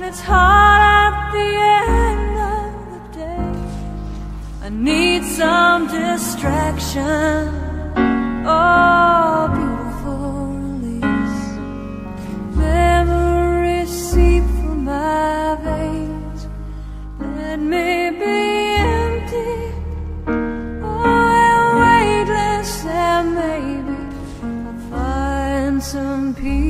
And it's hard at the end of the day. I need some distraction. Oh, beautiful release. Memories seep through my veins. Let me be empty. Oh, and weightless And maybe I'll find some peace.